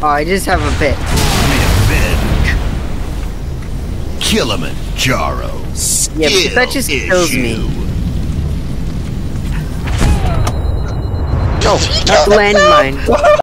Oh, I just have a bit. Revenge. Kilimanjaro. Skill Yeah, because that just issue. kills me. Oh, landmine.